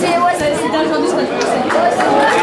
c'est ouais, c'est ce que tu.